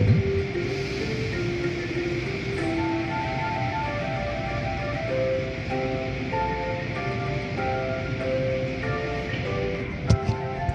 Mm-hmm.